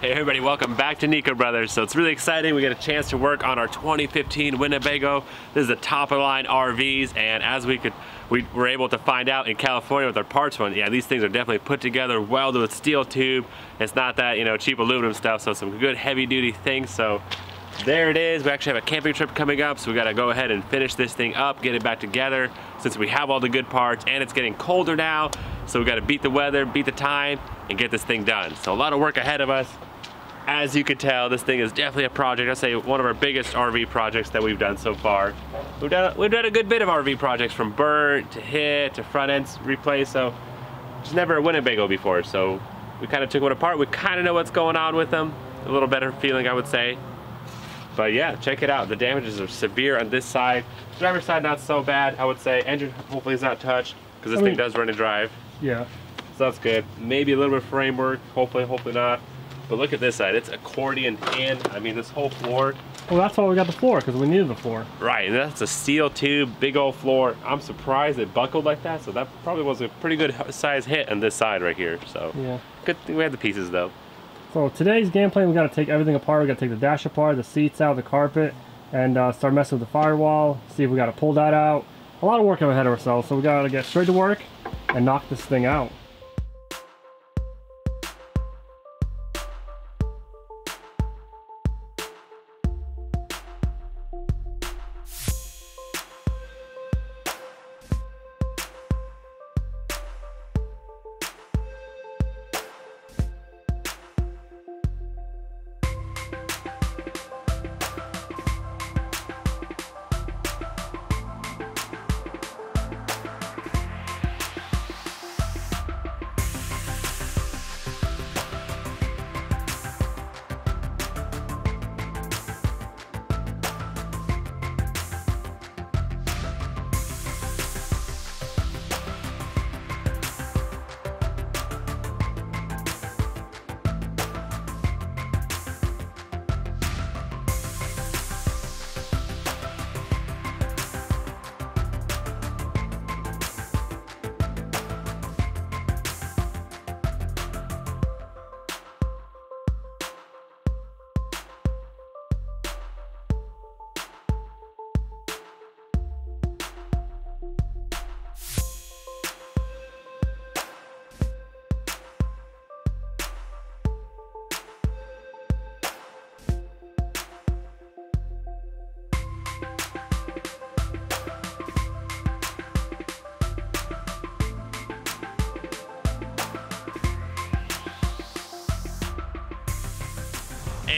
Hey everybody, welcome back to Niko Brothers. So it's really exciting. We get a chance to work on our 2015 Winnebago. This is the top of the line RVs and as we could, we were able to find out in California with our parts one, yeah, these things are definitely put together, welded with steel tube. It's not that, you know, cheap aluminum stuff, so some good heavy duty things. So there it is. We actually have a camping trip coming up, so we gotta go ahead and finish this thing up, get it back together, since we have all the good parts and it's getting colder now. So we gotta beat the weather, beat the time, and get this thing done. So a lot of work ahead of us as you can tell, this thing is definitely a project. I'd say one of our biggest RV projects that we've done so far. We've done, we've done a good bit of RV projects from burnt to hit to front ends replaced. So just never a Winnebago before. So we kind of took one apart. We kind of know what's going on with them. A little better feeling, I would say. But yeah, check it out. The damages are severe on this side. Driver's side, not so bad, I would say. Engine hopefully is not touched because this I mean- thing does run and drive. Yeah. So that's good. Maybe a little bit of framework, hopefully, hopefully not. But look at this side, it's accordion in. I mean, this whole floor, Well, that's why we got the floor, because we needed the floor. right, and that's a steel tube, big old floor. I'm surprised it buckled like that, so that probably was a pretty good size hit on this side right here. So, Yeah. good thing we had the pieces though. So today's game plan, we got to take everything apart. We got to take the dash apart, the seats out, the carpet, and uh, start messing with the firewall. See if we got to pull that out. A lot of work ahead of ourselves, so we got to get straight to work and knock this thing out.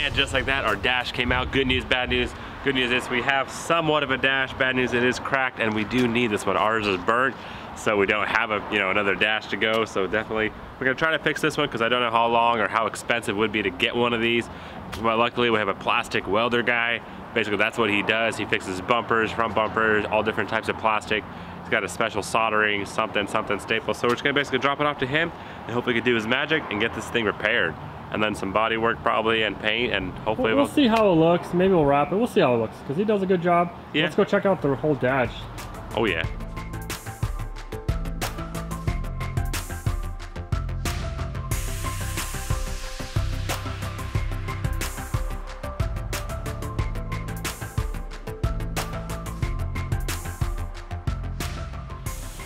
And just like that, our dash came out. Good news, bad news. Good news is we have somewhat of a dash. Bad news, it is cracked and we do need this one. Ours is burnt, so we don't have a you know another dash to go. So definitely, we're gonna try to fix this one because I don't know how long or how expensive it would be to get one of these. But luckily, we have a plastic welder guy. Basically, that's what he does. He fixes bumpers, front bumpers, all different types of plastic. He's got a special soldering, something, something staple. So we're just gonna basically drop it off to him and hope he can do his magic and get this thing repaired. And then some body work probably and paint and hopefully We'll, we'll see how it looks. Maybe we'll wrap it. We'll see how it looks, because he does a good job. Yeah. Let's go check out the whole dash. Oh yeah.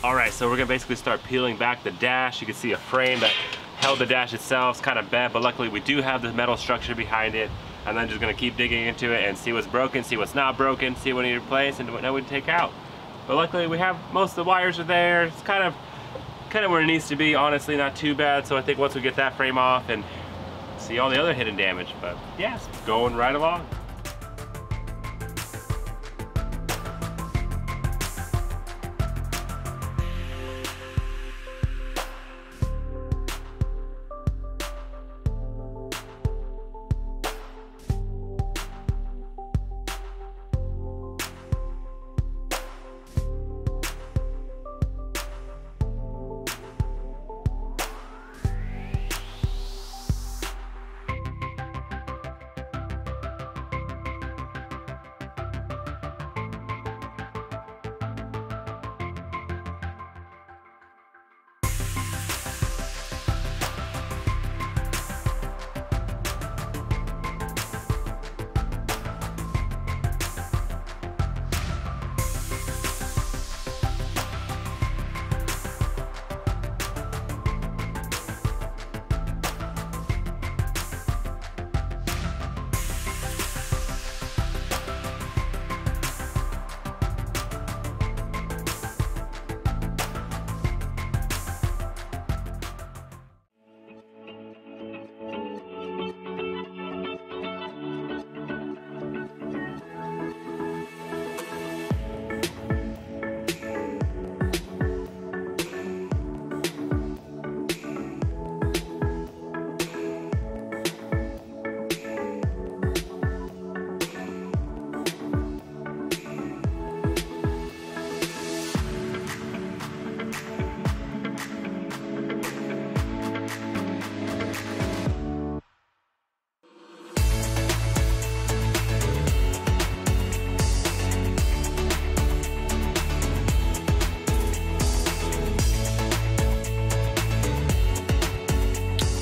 All right, so we're gonna basically start peeling back the dash. You can see a frame that held the dash itself, it's kind of bent, but luckily we do have the metal structure behind it. And then just gonna keep digging into it and see what's broken, see what's not broken, see what we need to replace and what we need to take out. But luckily we have, most of the wires are there. It's kind of, kind of where it needs to be, honestly, not too bad. So I think once we get that frame off and see all the other hidden damage, but yeah, going right along.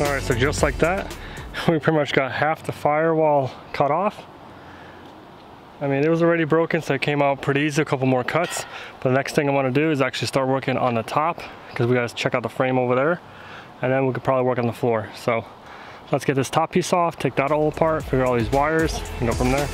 All right, so just like that, we pretty much got half the firewall cut off. I mean, it was already broken, so it came out pretty easy, a couple more cuts. But the next thing I want to do is actually start working on the top because we got to check out the frame over there. And then we could probably work on the floor. So let's get this top piece off, take that all apart, figure out all these wires, and go from there.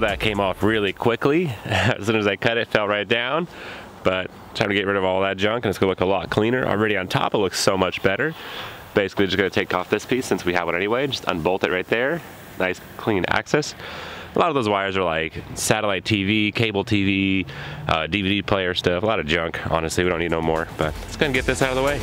That came off really quickly. As soon as I cut it, fell right down. But time to get rid of all that junk and it's gonna look a lot cleaner. Already on top, it looks so much better. Basically just gonna take off this piece since we have one anyway. Just unbolt it right there. Nice clean access. A lot of those wires are like satellite TV, cable TV, uh, DVD player stuff, a lot of junk. Honestly, we don't need no more, but let's go and get this out of the way.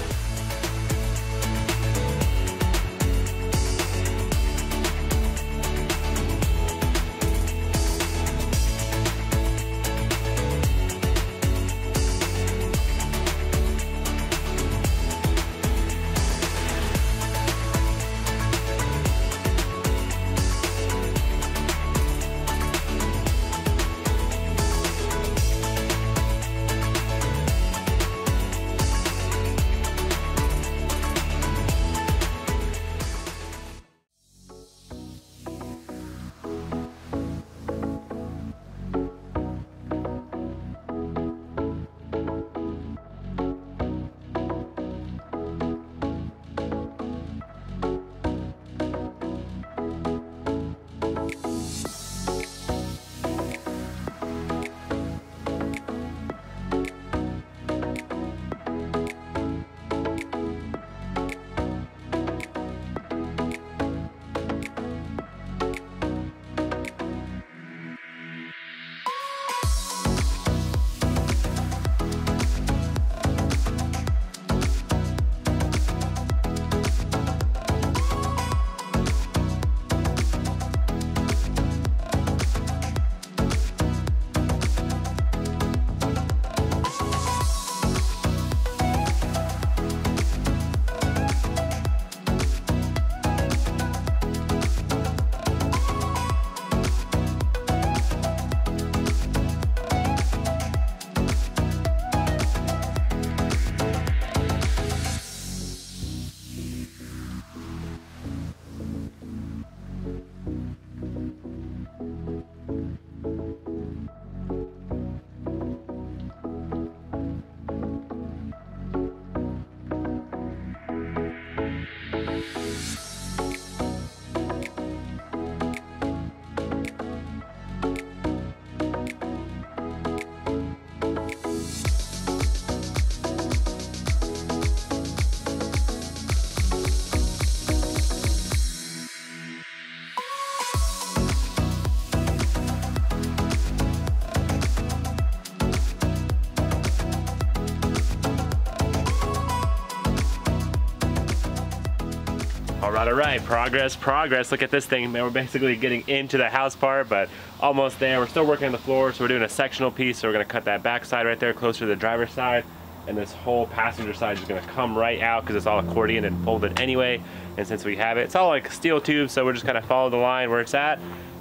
All right, progress, progress. Look at this thing, man. We're basically getting into the house part, but almost there. We're still working on the floor, so we're doing a sectional piece. So we're gonna cut that back side right there, closer to the driver's side. And this whole passenger side is gonna come right out because it's all accordion and folded anyway. And since we have it, it's all like steel tubes, so we're just gonna follow the line where it's at,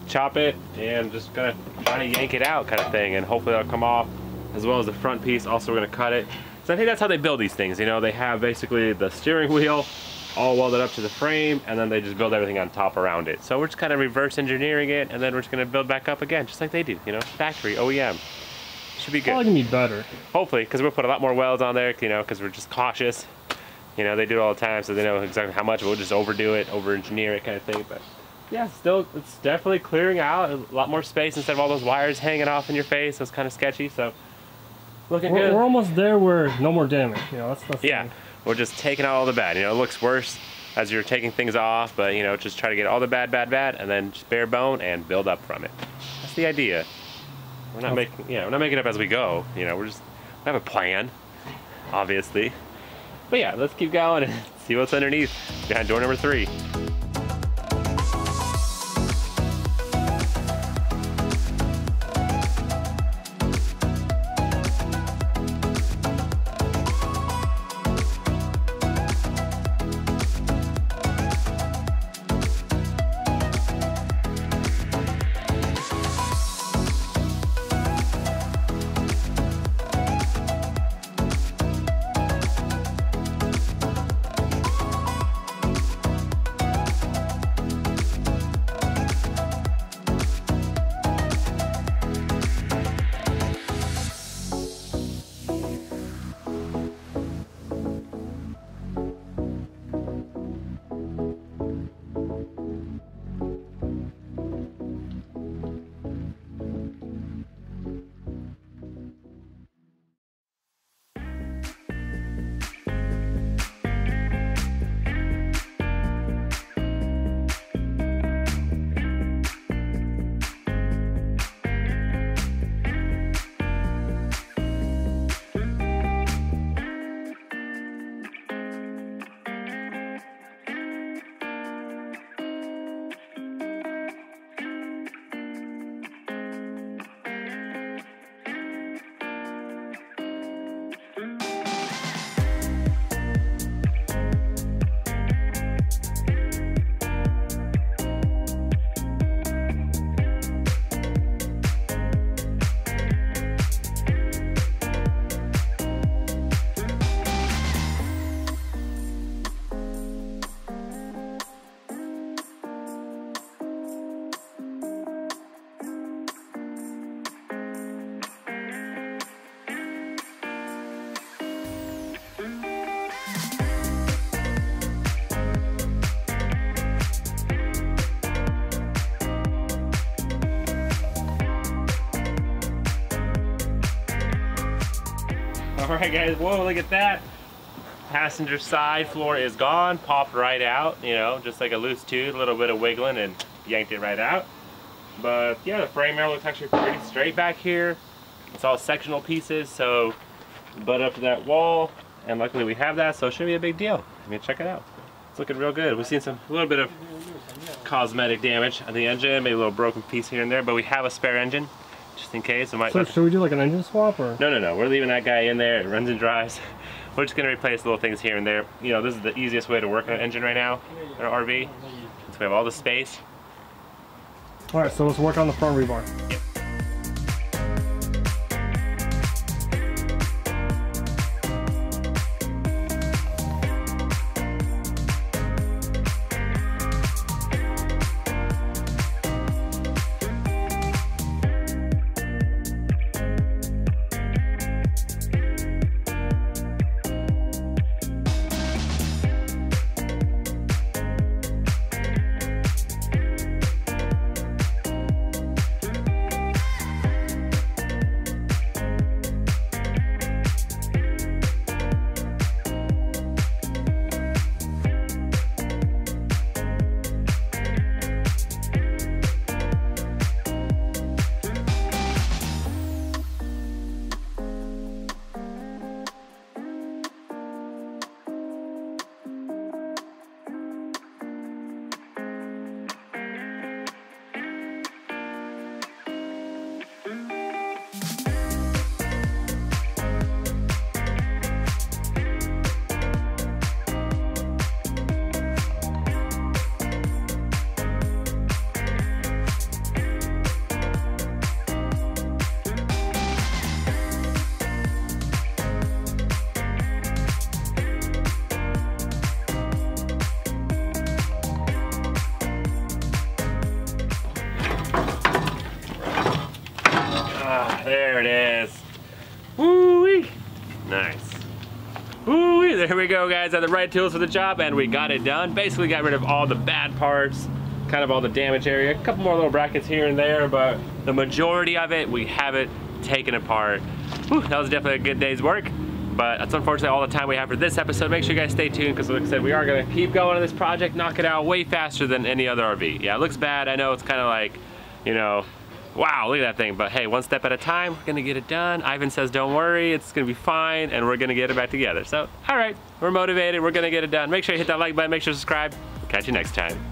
chop it, and just gonna try to yank it out kind of thing. And hopefully that'll come off, as well as the front piece. Also, we're gonna cut it. So I think that's how they build these things. You know, they have basically the steering wheel, all welded up to the frame and then they just build everything on top around it. So we're just kind of reverse engineering it and then we're just gonna build back up again, just like they do, you know, factory, OEM. Should be good. Probably gonna be better. Hopefully, because we'll put a lot more welds on there, you know, because we're just cautious. You know, they do it all the time, so they know exactly how much. We'll just overdo it, over-engineer it kind of thing. But yeah, still, it's definitely clearing out a lot more space instead of all those wires hanging off in your face. It was kind of sketchy, so looking We're, good. we're almost there where no more damage. You know, that's, that's Yeah, thing. We're just taking out all the bad. You know, it looks worse as you're taking things off, but you know, just try to get all the bad, bad, bad, and then just bare bone and build up from it. That's the idea. We're not Okay. making, yeah, we're not making it up as we go. You know, we're just we have a plan, obviously. But yeah, let's keep going and see what's underneath behind door number three. All right, guys. Whoa, look at that. Passenger side floor is gone, popped right out. You know, just like a loose tooth, a little bit of wiggling, and yanked it right out. But yeah, the frame rail looks actually pretty straight back here. It's all sectional pieces, so butt up to that wall, and luckily we have that, so it shouldn't be a big deal. I mean, check it out. It's looking real good. We've seen some a little bit of cosmetic damage on the engine, maybe a little broken piece here and there, but we have a spare engine just in case. It might So should we do like an engine swap or? no, no, no. We're leaving that guy in there. It runs and drives. We're just gonna replace little things here and there. You know, this is the easiest way to work on an engine right now in an RV. So we have all the space. All right, so let's work on the front rebar. There we go guys, I had the right tools for the job and we got it done. Basically got rid of all the bad parts, kind of all the damage area. A couple more little brackets here and there, but the majority of it, we have it taken apart. Whew, that was definitely a good day's work. But that's unfortunately all the time we have for this episode. Make sure you guys stay tuned because like I said, we are gonna keep going on this project, knock it out way faster than any other RV. Yeah, it looks bad. I know it's kind of like, you know, wow, look at that thing. But hey, one step at a time, we're gonna get it done. Ivan says, don't worry, it's gonna be fine, and we're gonna get it back together. So, all right, we're motivated, we're gonna get it done. Make sure you hit that like button, make sure to subscribe. Catch you next time.